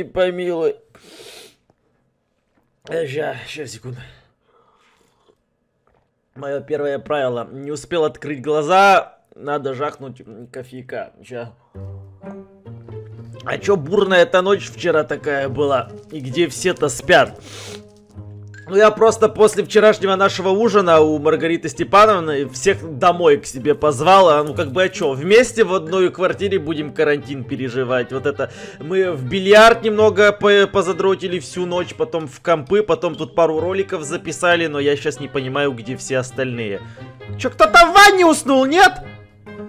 не помилуй. Сейчас, сейчас, секунду. Мое первое правило. Не успел открыть глаза, надо жахнуть кофейка. Сейчас. А чё бурная эта ночь вчера такая была? И где все-то спят? Ну я просто после вчерашнего нашего ужина у Маргариты Степановны всех домой к себе позвал. А ну как бы а чё, вместе в одной квартире будем карантин переживать. Вот это мы в бильярд немного по позадротили всю ночь, потом в компы, потом тут пару роликов записали, но я сейчас не понимаю, где все остальные. Чё, кто-то в ванне уснул, нет?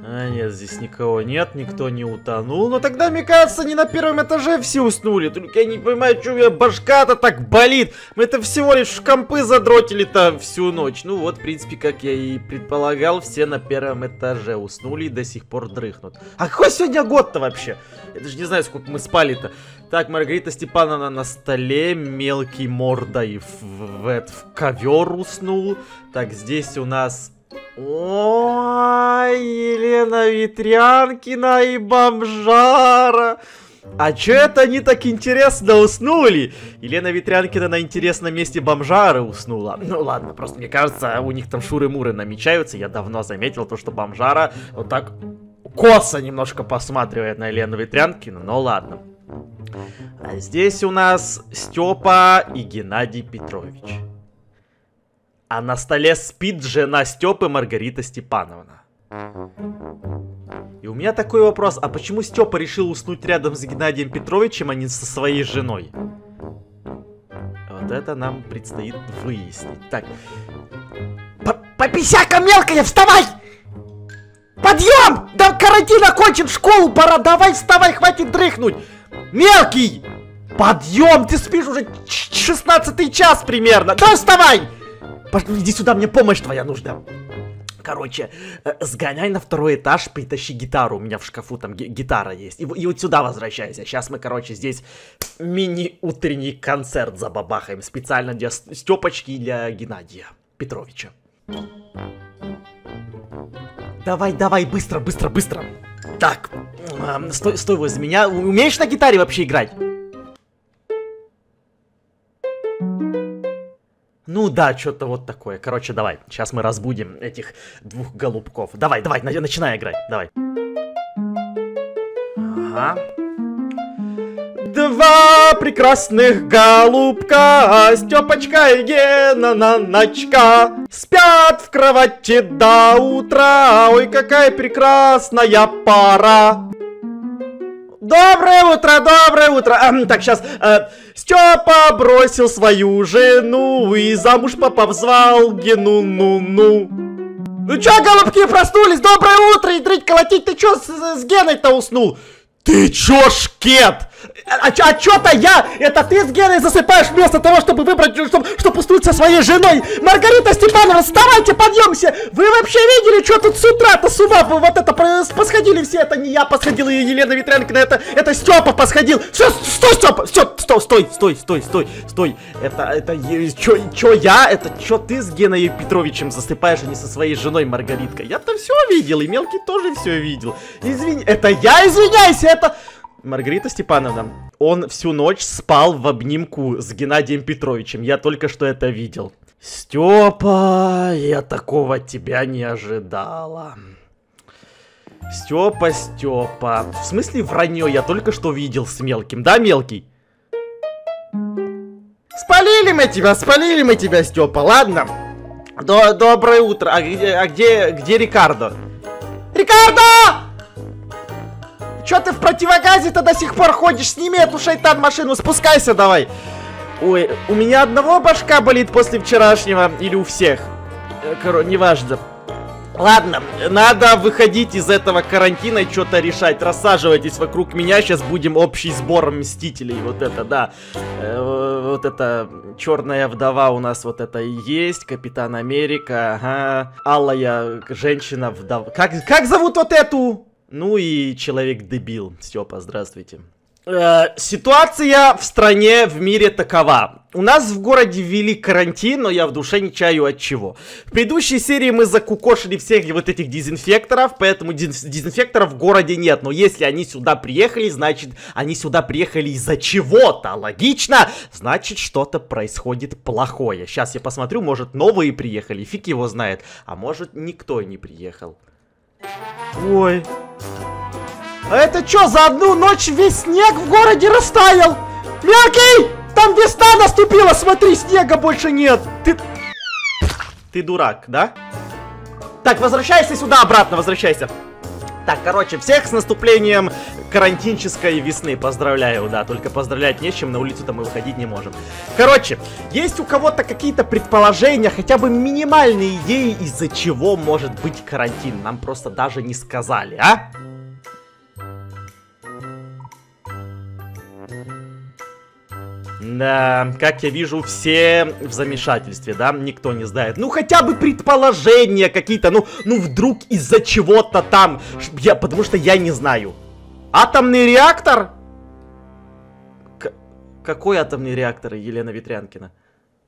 А нет, здесь никого нет, никто не утонул. Но тогда, мне кажется, не на первом этаже все уснули. Только я не понимаю, что у меня башка-то так болит. Мы это всего лишь в компы задротили-то всю ночь. Ну вот, в принципе, как я и предполагал, все на первом этаже уснули и до сих пор дрыхнут. А какой сегодня год-то вообще? Я даже не знаю, сколько мы спали-то. Так, Маргарита Степановна на столе, мелкий мордой в, в, в, в ковер уснул. Так, здесь у нас Ой, Елена Ветрянкина и бомжара. А чё это они так интересно уснули? Елена Ветрянкина на интересном месте бомжары уснула. Ну ладно, просто мне кажется, у них там шуры-муры намечаются. Я давно заметил то, что бомжара вот так косо немножко посматривает на Елену Ветрянкину, но ладно. А здесь у нас Степа и Геннадий Петрович. А на столе спит жена Степы Маргарита Степановна. И у меня такой вопрос, а почему Степа решил уснуть рядом с Геннадием Петровичем, а не со своей женой? Вот это нам предстоит выяснить. Так. Пописяка мелкая, вставай! Подъем! Да карантин окончен, школу пора, давай вставай, хватит дрыхнуть! Мелкий! Подъем, ты спишь уже 16 час примерно, да вставай! Иди сюда, мне помощь твоя нужна. Короче, э, сгоняй на второй этаж, притащи гитару. У меня в шкафу там гитара есть. И, и вот сюда возвращайся. Сейчас мы, короче, здесь мини-утренний концерт забабахаем. Специально для Степочки и для Геннадия Петровича. Давай, давай, быстро, быстро, быстро. Так, э, стой, стой возле меня. Умеешь на гитаре вообще играть? Ну да, что-то вот такое. Короче, давай. Сейчас мы разбудим этих двух голубков. Давай, давай, начинай играть. Давай. Ага. Два прекрасных голубка, Степочка и Гена на ночка, Спят в кровати до утра, Ой, какая прекрасная пара. Доброе утро, доброе утро. А, так, сейчас. Э, Степа бросил свою жену и замуж папа взвал Гену, ну-ну. Ну чё, голубки, проснулись? Доброе утро, ядрить, колотить. Ты чё с, с Геной-то уснул? Ты чё, шкет? А, а, чё-то я, это ты с Геной засыпаешь вместо того, чтобы выбрать, чтобы, чтобы уснуть со своей женой. Маргарита Степановна, вставайте, подъемся. Вы вообще видели, что тут с утра-то с ума вот это посходили все? Это не я посходил, и Елена Ветрянкина, это, это Степа посходил. Все, стой, Степа, все, стой, стой, стой, стой, стой, стой. Это, это, чё, чё я, это чё ты с Геной Петровичем засыпаешь, а не со своей женой Маргаритка? Я-то все видел, и Мелкий тоже все видел. Извини, это я извиняюсь, это... Маргарита Степановна, он всю ночь спал в обнимку с Геннадием Петровичем. Я только что это видел. Степа, я такого тебя не ожидала. Степа, Степа. В смысле вранье? Я только что видел с мелким. Да, мелкий? Спалили мы тебя, спалили мы тебя, Степа, ладно? До Доброе утро. А а где, где Рикардо? Рикардо! Чё ты в противогазе-то до сих пор ходишь? Сними эту шайтан машину, спускайся давай. Ой, у меня одного башка болит после вчерашнего или у всех? Э, Короче, неважно. Ладно, надо выходить из этого карантина и что-то решать. Рассаживайтесь вокруг меня, сейчас будем общий сбор Мстителей. Вот это, да. Э, вот это черная вдова у нас вот это и есть. Капитан Америка, ага. Алая женщина-вдова. Как, как зовут вот эту? Ну и человек-дебил. Степа, здравствуйте. Э, ситуация в стране, в мире такова. У нас в городе ввели карантин, но я в душе не чаю от чего. В предыдущей серии мы закукошили всех вот этих дезинфекторов, поэтому дезинфекторов в городе нет. Но если они сюда приехали, значит, они сюда приехали из-за чего-то. Логично? Значит, что-то происходит плохое. Сейчас я посмотрю, может, новые приехали, фиг его знает. А может, никто не приехал. Ой. А это что, за одну ночь весь снег в городе растаял? Мелкий! Там весна наступила, смотри, снега больше нет. Ты... Ты дурак, да? Так, возвращайся сюда обратно, возвращайся. Так, короче, всех с наступлением карантинческой весны поздравляю, да, только поздравлять не с чем, на улицу-то мы выходить не можем. Короче, есть у кого-то какие-то предположения, хотя бы минимальные идеи, из-за чего может быть карантин? Нам просто даже не сказали, а? Да, как я вижу, все в замешательстве, да, никто не знает. Ну, хотя бы предположения какие-то, ну, ну, вдруг из-за чего-то там, я, потому что я не знаю. Атомный реактор? К какой атомный реактор, Елена Ветрянкина?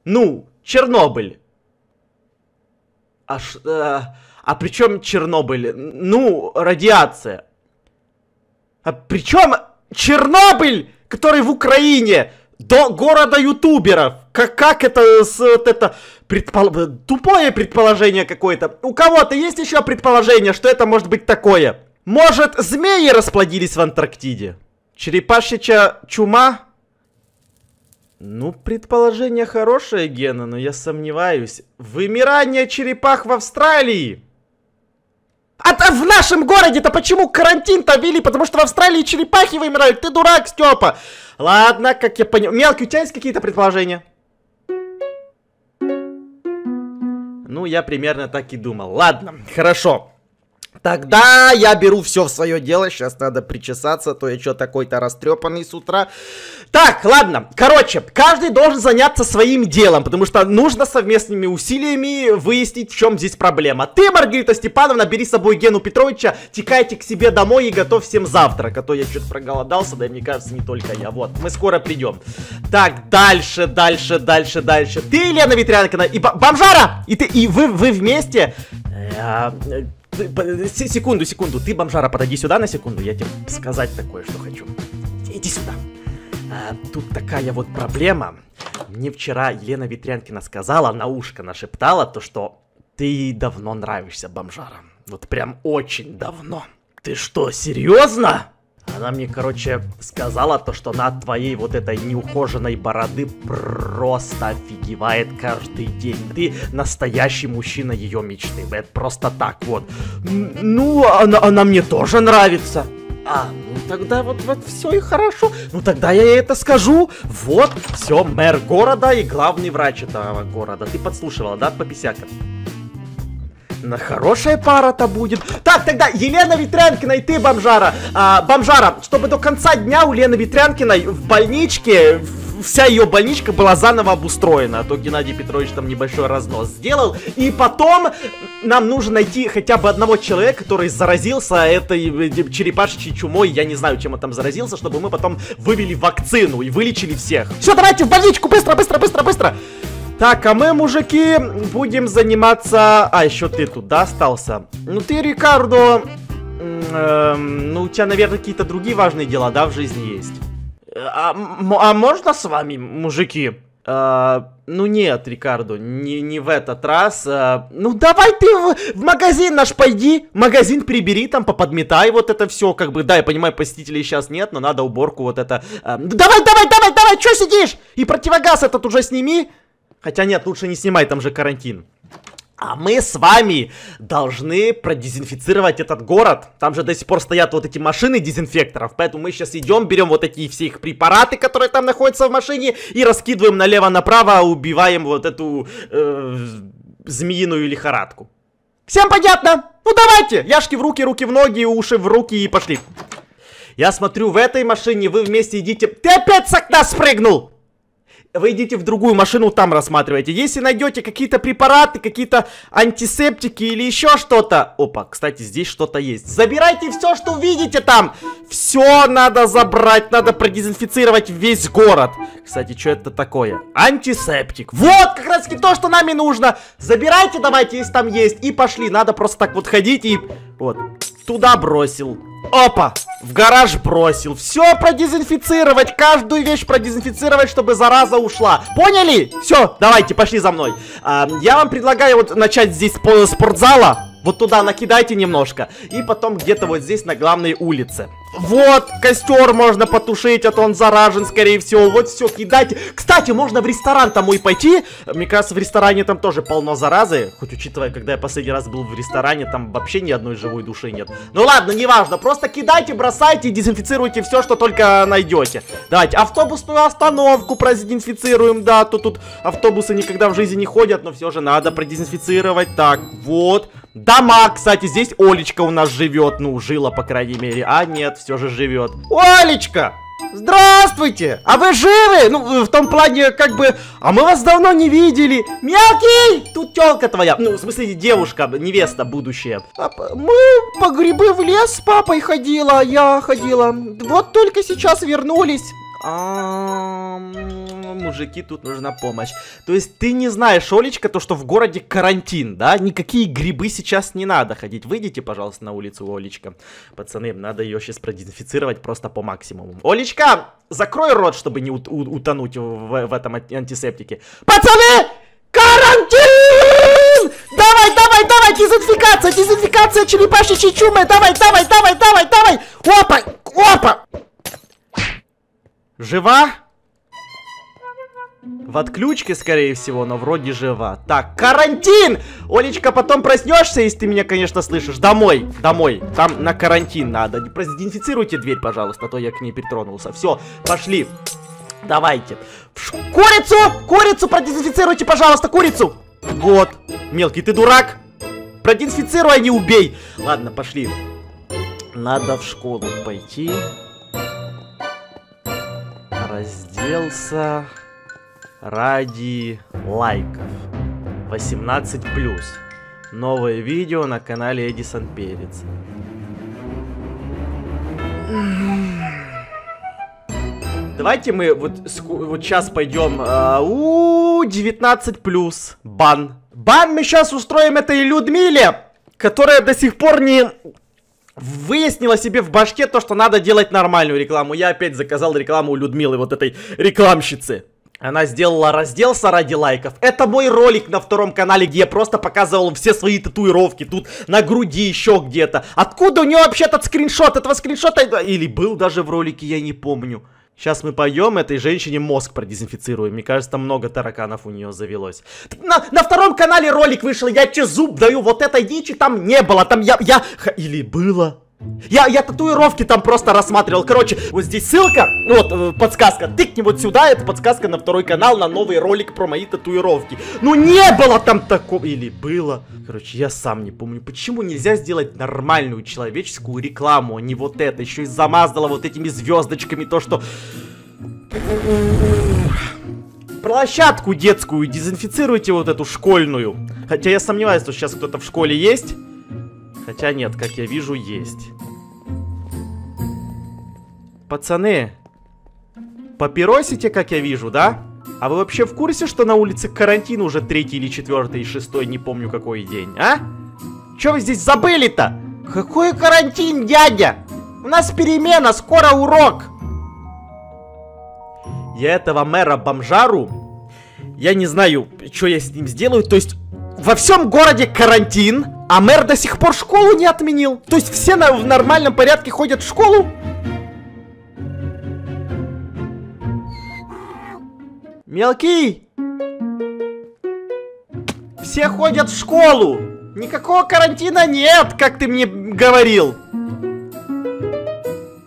Ну, Чернобыль. А, ш, э, а при чем Чернобыль? Ну, радиация. А при чем Чернобыль, который в Украине? До города ютуберов. Как, как это, с, вот это предпол... тупое предположение какое-то. У кого-то есть еще предположение, что это может быть такое? Может, змеи расплодились в Антарктиде? Черепашья чума? Ну, предположение хорошее, Гена, но я сомневаюсь. Вымирание черепах в Австралии? А в нашем городе-то почему карантин-то ввели? Потому что в Австралии черепахи вымирают. Ты дурак, Степа. Ладно, как я понял. Мелкий, у тебя есть какие-то предположения? Ну, я примерно так и думал. Ладно, хорошо. Тогда я беру все в свое дело. Сейчас надо причесаться, то я что такой-то растрепанный с утра. Так, ладно. Короче, каждый должен заняться своим делом, потому что нужно совместными усилиями выяснить, в чем здесь проблема. Ты, Маргарита Степановна, бери с собой Гену Петровича, текайте к себе домой и готовь всем завтрак. А то я что-то проголодался, да и мне кажется, не только я. Вот, мы скоро придем. Так, дальше, дальше, дальше, дальше. Ты, Лена Ветрянкина, и Бомжара! И ты, и вы, вы вместе... Э, Секунду, секунду. Ты, бомжара, подойди сюда на секунду. Я тебе сказать такое, что хочу. Иди сюда. А, тут такая вот проблема. Мне вчера Елена Ветрянкина сказала, на ушко нашептала, то что ты давно нравишься бомжарам. Вот прям очень давно. Ты что, серьезно? Она мне, короче, сказала то, что на твоей вот этой неухоженной бороды просто офигевает каждый день. Ты настоящий мужчина ее мечты. Это просто так вот. Ну, она, она мне тоже нравится. А, ну тогда вот, вот все и хорошо. Ну тогда я ей это скажу. Вот, все, мэр города и главный врач этого города. Ты подслушивала, да, Пописяка? На хорошая пара-то будет. Так, тогда Елена Ветрянкина и ты, бомжара. А, бомжара, чтобы до конца дня у Лены Ветрянкиной в больничке вся ее больничка была заново обустроена, а то Геннадий Петрович там небольшой разнос сделал. И потом нам нужно найти хотя бы одного человека, который заразился этой э, черепашечьей чумой, я не знаю, чем он там заразился, чтобы мы потом вывели вакцину и вылечили всех. Все, давайте в больничку, быстро, быстро, быстро, быстро. Так, а мы, мужики, будем заниматься... А, еще ты тут, да, остался? Ну ты, Рикардо... Эм, ну, у тебя, наверное, какие-то другие важные дела, да, в жизни есть? А, а можно с вами, мужики? Uh, ну нет, Рикардо, не, не в этот раз. Uh, ну давай ты в, в магазин наш пойди, магазин прибери, там поподметай вот это все, как бы, да, я понимаю, посетителей сейчас нет, но надо уборку вот это. Uh, давай, давай, давай, давай, что сидишь? И противогаз этот уже сними. Хотя нет, лучше не снимай, там же карантин. А мы с вами должны продезинфицировать этот город. Там же до сих пор стоят вот эти машины дезинфекторов. Поэтому мы сейчас идем, берем вот такие все их препараты, которые там находятся в машине, и раскидываем налево-направо, убиваем вот эту э, змеиную лихорадку. Всем понятно? Ну давайте! Яшки в руки, руки в ноги, уши в руки и пошли. Я смотрю, в этой машине вы вместе идите... Ты опять с окна спрыгнул! Вы идите в другую машину, там рассматривайте. Если найдете какие-то препараты, какие-то антисептики или еще что-то... Опа, кстати, здесь что-то есть. Забирайте все, что увидите там. Все надо забрать, надо продезинфицировать весь город. Кстати, что это такое? Антисептик. Вот, как раз таки то, что нам и нужно. Забирайте давайте, если там есть. И пошли, надо просто так вот ходить и... Вот, туда бросил. Опа! В гараж бросил. Все продезинфицировать. Каждую вещь продезинфицировать, чтобы зараза ушла. Поняли? Все, давайте, пошли за мной. А, я вам предлагаю вот начать здесь с спортзала. Вот туда накидайте немножко. И потом где-то вот здесь на главной улице. Вот, костер можно потушить, а то он заражен, скорее всего. Вот все, кидайте. Кстати, можно в ресторан там и пойти. Мне кажется, в ресторане там тоже полно заразы. Хоть учитывая, когда я последний раз был в ресторане, там вообще ни одной живой души нет. Ну ладно, неважно. Просто кидайте, бросайте, дезинфицируйте все, что только найдете. Давайте, автобусную остановку продезинфицируем. Да, то тут автобусы никогда в жизни не ходят, но все же надо продезинфицировать. Так, вот. Дома, кстати, здесь Олечка у нас живет. Ну, жила, по крайней мере. А, нет, все же живет. Олечка! Здравствуйте! А вы живы? Ну, в том плане, как бы... А мы вас давно не видели. Мелкий! Тут телка твоя. Ну, в смысле, девушка, невеста будущая. А, мы по грибы в лес с папой ходила, я ходила. Вот только сейчас вернулись. Мужики, тут нужна помощь. То есть ты не знаешь, Олечка, то, что в городе карантин, да? Никакие грибы сейчас не надо ходить. Выйдите, пожалуйста, на улицу, Олечка. Пацаны, надо ее сейчас продезинфицировать просто по максимуму. Олечка, закрой рот, чтобы не ут утонуть в, в этом антисептике. Пацаны! Карантин! Давай, давай, давай, дезинфикация, дезинфикация черепашьей чумы, давай, давай, давай, давай, давай! Опа, опа! Жива? В отключке, скорее всего, но вроде жива. Так, карантин! Олечка, потом проснешься, если ты меня, конечно, слышишь. Домой, домой. Там на карантин надо. Продезинфицируйте дверь, пожалуйста, а то я к ней притронулся. Все, пошли. Давайте. Курицу! Курицу продезинфицируйте, пожалуйста, курицу! Вот. Мелкий, ты дурак? Продезинфицируй, а не убей. Ладно, пошли. Надо в школу пойти разделся ради лайков. 18 плюс. Новое видео на канале Эдисон Перец. Давайте мы вот, вот сейчас пойдем. А, у 19 плюс. Бан. Бан мы сейчас устроим этой Людмиле, которая до сих пор не выяснила себе в башке то, что надо делать нормальную рекламу. Я опять заказал рекламу у Людмилы, вот этой рекламщицы. Она сделала разделся ради лайков. Это мой ролик на втором канале, где я просто показывал все свои татуировки. Тут на груди еще где-то. Откуда у нее вообще этот скриншот? Этого скриншота... Или был даже в ролике, я не помню. Сейчас мы пойдем этой женщине мозг продезинфицируем. Мне кажется, много тараканов у нее завелось. На, на втором канале ролик вышел, я тебе зуб даю, вот этой дичи там не было. Там я... я... Или было? Я, я татуировки там просто рассматривал. Короче, вот здесь ссылка, вот э, подсказка. Тыкни вот сюда, это подсказка на второй канал, на новый ролик про мои татуировки. Ну не было там такого. Или было. Короче, я сам не помню, почему нельзя сделать нормальную человеческую рекламу, а не вот это. Еще и замазала вот этими звездочками то, что... Площадку детскую дезинфицируйте вот эту школьную. Хотя я сомневаюсь, что сейчас кто-то в школе есть. Хотя нет, как я вижу, есть. Пацаны, папиросите, как я вижу, да? А вы вообще в курсе, что на улице карантин уже третий или четвертый и шестой, не помню какой день, а? Че вы здесь забыли-то? Какой карантин, дядя? У нас перемена, скоро урок. Я этого мэра бомжару, я не знаю, что я с ним сделаю, то есть во всем городе карантин, а мэр до сих пор школу не отменил. То есть все на, в нормальном порядке ходят в школу? Мелкий! Все ходят в школу! Никакого карантина нет, как ты мне говорил!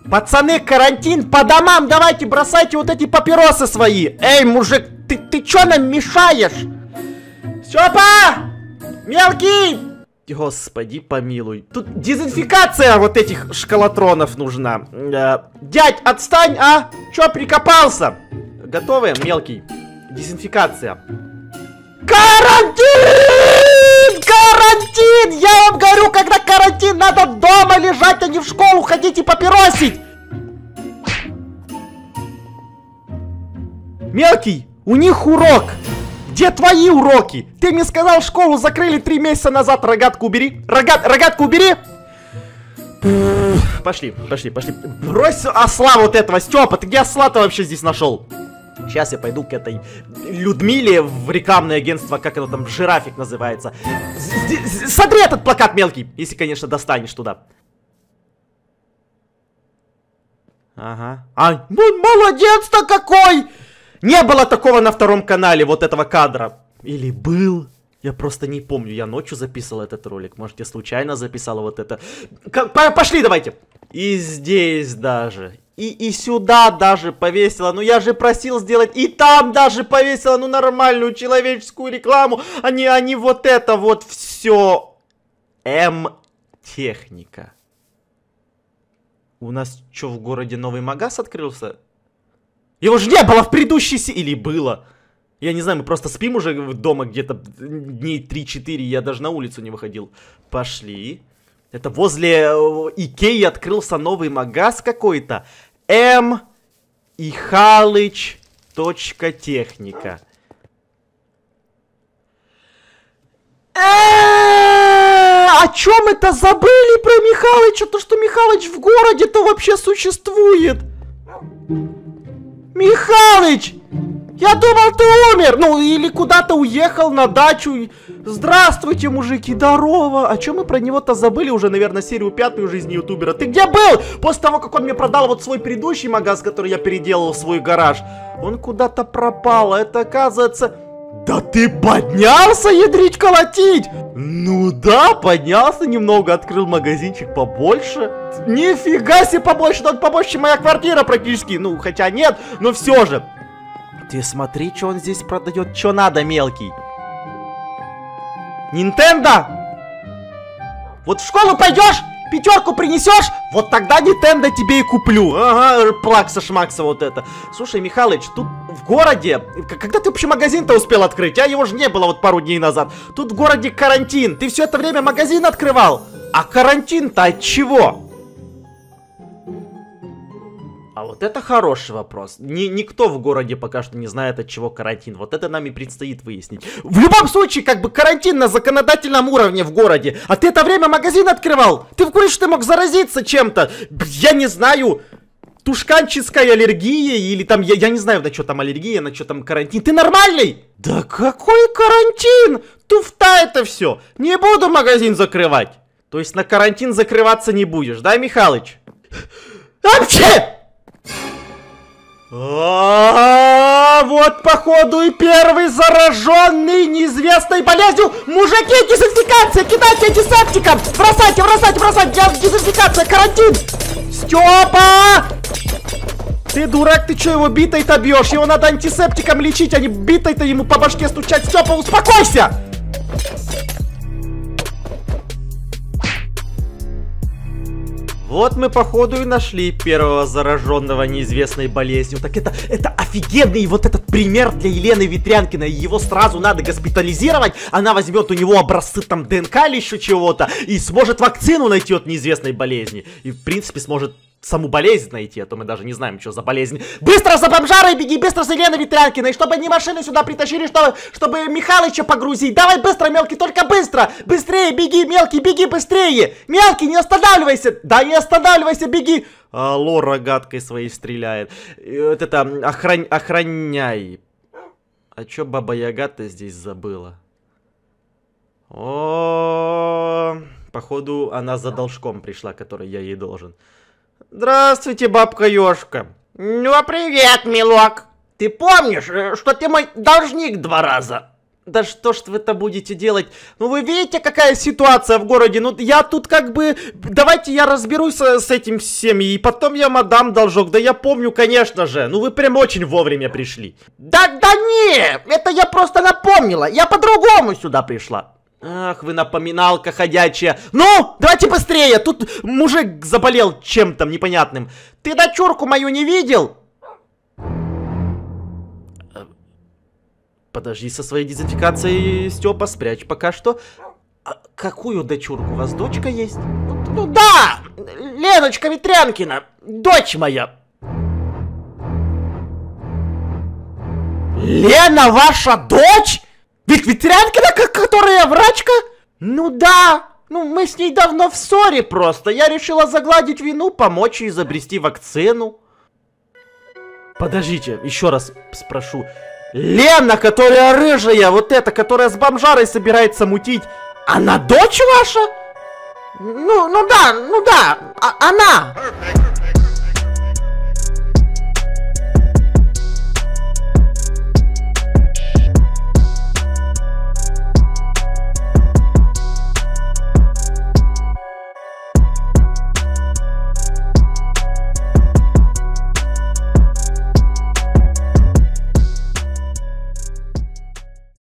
Пацаны, карантин по домам, давайте бросайте вот эти папиросы свои! Эй, мужик, ты, ты чё нам мешаешь? Степа! Мелкий! Господи, помилуй. Тут дезинфикация вот этих шкалатронов нужна. Э, дядь, отстань, а? Чё прикопался? Готовы, мелкий? Дезинфикация. Карантин! Карантин! Я вам говорю, когда карантин, надо дома лежать, а не в школу ходить и папиросить! Мелкий, у них урок! Где твои уроки? Ты мне сказал, школу закрыли три месяца назад. Рогатку убери. Рогат, рогатку убери. Пошли, пошли, пошли. Брось осла вот этого, Степа. Ты где осла-то вообще здесь нашел? Сейчас я пойду к этой Людмиле в рекламное агентство, как оно там, жирафик называется. Смотри этот плакат мелкий, если, конечно, достанешь туда. Ага. А, ну молодец-то какой! Не было такого на втором канале, вот этого кадра. Или был? Я просто не помню, я ночью записывал этот ролик. Может, я случайно записала вот это. К пошли давайте. И здесь даже. И, и сюда даже повесила. Ну я же просил сделать. И там даже повесила. Ну нормальную человеческую рекламу. А не, а не вот это вот все. М-техника. У нас что, в городе новый магаз открылся? Его же не было в предыдущей серии. Или было? Я не знаю, мы просто спим уже дома где-то дней 3-4. Я даже на улицу не выходил. Пошли. Это возле э, Икеи открылся новый магаз какой-то. М. Ихалыч. Точка техника. О чем это забыли про Михалыча? То, что Михалыч в городе-то вообще существует. Михалыч! Я думал, ты умер! Ну, или куда-то уехал на дачу. Здравствуйте, мужики, здорово! А чем мы про него-то забыли уже, наверное, серию пятую жизни ютубера? Ты где был? После того, как он мне продал вот свой предыдущий магаз, который я переделал в свой гараж. Он куда-то пропал, это оказывается... Да ты поднялся, ядрить колотить! Ну да, поднялся немного, открыл магазинчик побольше. Нифига себе побольше, тут побольше, чем моя квартира практически. Ну, хотя нет, но все же. Ты смотри, что он здесь продает, что надо, мелкий. Нинтендо! Вот в школу пойдешь, пятерку принесешь, вот тогда Nintendo тебе и куплю. Ага, плакса шмакса вот это. Слушай, Михалыч, тут в городе, когда ты вообще магазин-то успел открыть, а его же не было вот пару дней назад. Тут в городе карантин, ты все это время магазин открывал. А карантин-то от чего? Вот это хороший вопрос. Ни, никто в городе пока что не знает, от чего карантин. Вот это нам и предстоит выяснить. В любом случае, как бы карантин на законодательном уровне в городе. А ты это время магазин открывал? Ты в курсе, что ты мог заразиться чем-то? Я не знаю. Тушканческая аллергия или там, я, я не знаю, на что там аллергия, на что там карантин. Ты нормальный? Да какой карантин? Туфта это все. Не буду магазин закрывать. То есть на карантин закрываться не будешь, да, Михалыч? Вообще! А, вот походу и первый зараженный неизвестной болезнью. Мужики, дезинфикация, кидайте антисептиком. Бросайте, бросайте, бросайте, дезинфикация, карантин. Степа! Ты дурак, ты что его битой-то бьешь? Его надо антисептиком лечить, а не битой-то ему по башке стучать. Степа, успокойся! Вот мы походу и нашли первого зараженного неизвестной болезнью. Так это, это офигенный вот этот пример для Елены Ветрянкиной. Его сразу надо госпитализировать. Она возьмет у него образцы там ДНК или еще чего-то. И сможет вакцину найти от неизвестной болезни. И в принципе сможет саму болезнь найти, а то мы даже не знаем, что за болезнь. Быстро за бомжарой беги, быстро за Еленой Ветрянкиной, чтобы они машины сюда притащили, чтобы, чтобы Михалыча погрузить. Давай быстро, мелкий, только быстро. Быстрее беги, мелкий, беги быстрее. Мелкий, не останавливайся. Да не останавливайся, беги. Алло, рогаткой своей стреляет. Вот это, охрань, охраняй. А чё баба Яга-то здесь забыла? О, походу она за должком пришла, который я ей должен. Здравствуйте, бабка Ёшка. Ну, привет, милок. Ты помнишь, э, что ты мой должник два раза? Да что ж вы это будете делать? Ну вы видите, какая ситуация в городе? Ну я тут как бы... Давайте я разберусь с, с этим всем, и потом я мадам должок. Да я помню, конечно же. Ну вы прям очень вовремя пришли. Да, да не, это я просто напомнила. Я по-другому сюда пришла. Ах, вы напоминалка ходячая. Ну, давайте быстрее. Тут мужик заболел чем-то непонятным. Ты дочурку мою не видел? подожди со своей дезинфикацией, Степа, спрячь пока что. А какую дочурку? У вас дочка есть? Ну да, Леночка Ветрянкина, дочь моя. Лена ваша дочь? Как которая врачка? Ну да, ну мы с ней давно в ссоре просто. Я решила загладить вину, помочь ей изобрести вакцину. Подождите, еще раз спрошу. Лена, которая рыжая, вот эта, которая с бомжарой собирается мутить, она дочь ваша? Ну, ну да, ну да, а, она. Perfect.